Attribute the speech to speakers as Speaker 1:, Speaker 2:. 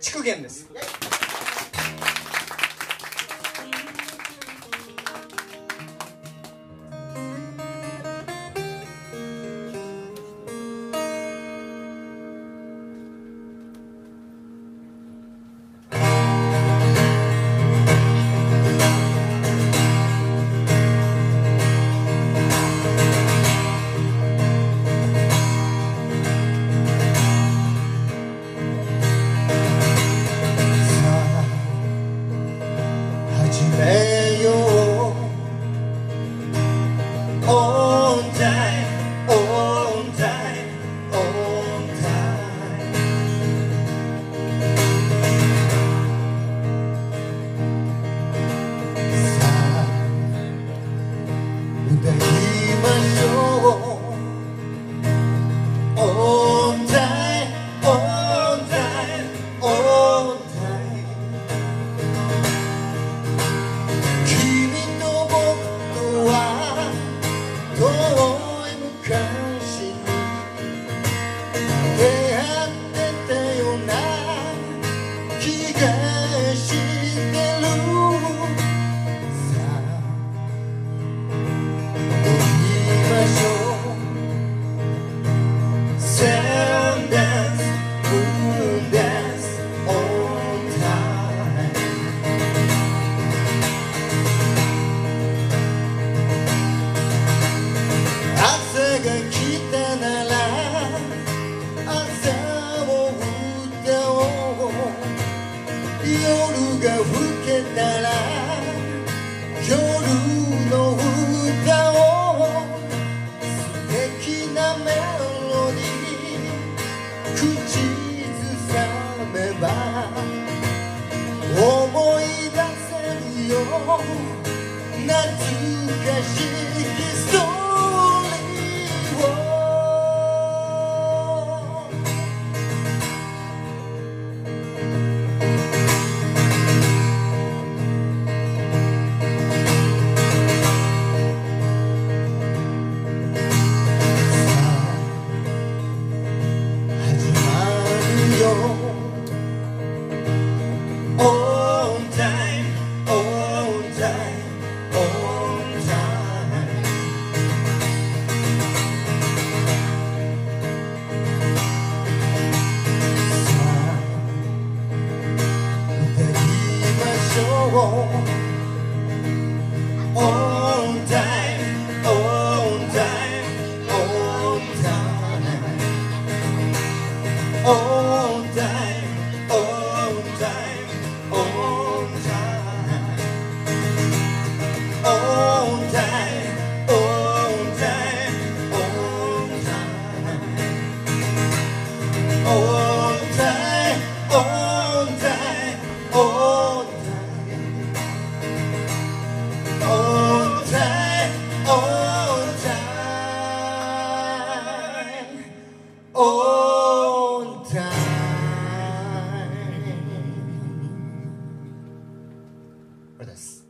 Speaker 1: 筑源です。
Speaker 2: direi が更けたら夜の歌を素敵なメロディー口ずさめば思い出せるよ懐かしい Oh, time, on time, own time. Or this.